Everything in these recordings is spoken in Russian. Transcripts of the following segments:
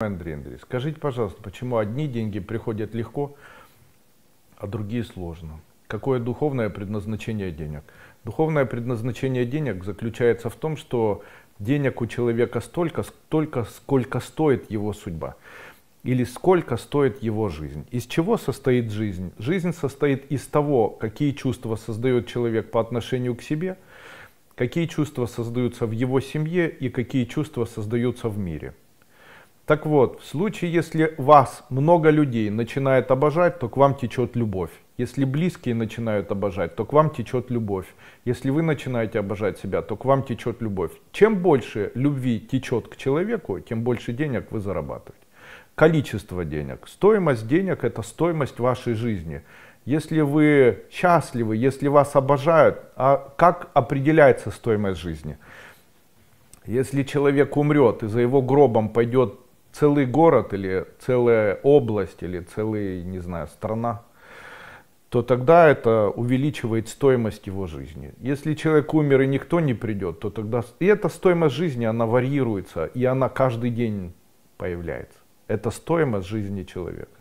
Андрей Андреевич, скажите, пожалуйста, почему одни деньги приходят легко, а другие сложно? Какое духовное предназначение денег? Духовное предназначение денег заключается в том, что денег у человека столько, столько, сколько стоит его судьба. Или сколько стоит его жизнь. Из чего состоит жизнь? Жизнь состоит из того, какие чувства создает человек по отношению к себе, какие чувства создаются в его семье и какие чувства создаются в мире. Так вот, в случае, если вас много людей начинает обожать, то к вам течет любовь. Если близкие начинают обожать, то к вам течет любовь. Если вы начинаете обожать себя, то к вам течет любовь. Чем больше любви течет к человеку, тем больше денег вы зарабатываете. Количество денег. Стоимость денег это стоимость вашей жизни. Если вы счастливы, если вас обожают, а как определяется стоимость жизни? Если человек умрет и за его гробом пойдет целый город или целая область или целая, не знаю, страна, то тогда это увеличивает стоимость его жизни. Если человек умер и никто не придет, то тогда и эта стоимость жизни, она варьируется, и она каждый день появляется. Это стоимость жизни человека.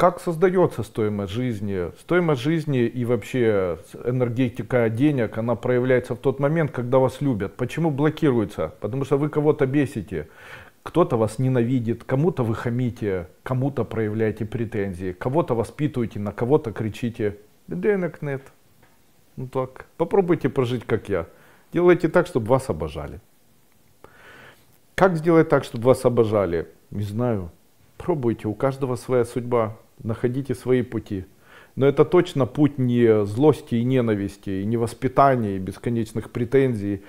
Как создается стоимость жизни? Стоимость жизни и вообще энергетика денег, она проявляется в тот момент, когда вас любят. Почему блокируется? Потому что вы кого-то бесите, кто-то вас ненавидит, кому-то вы хамите, кому-то проявляете претензии, кого-то воспитываете, на кого-то кричите. Денег нет. Ну так, попробуйте прожить как я. Делайте так, чтобы вас обожали. Как сделать так, чтобы вас обожали? Не знаю. Пробуйте, у каждого своя судьба находите свои пути. Но это точно путь не злости и ненависти, и не воспитания, и бесконечных претензий,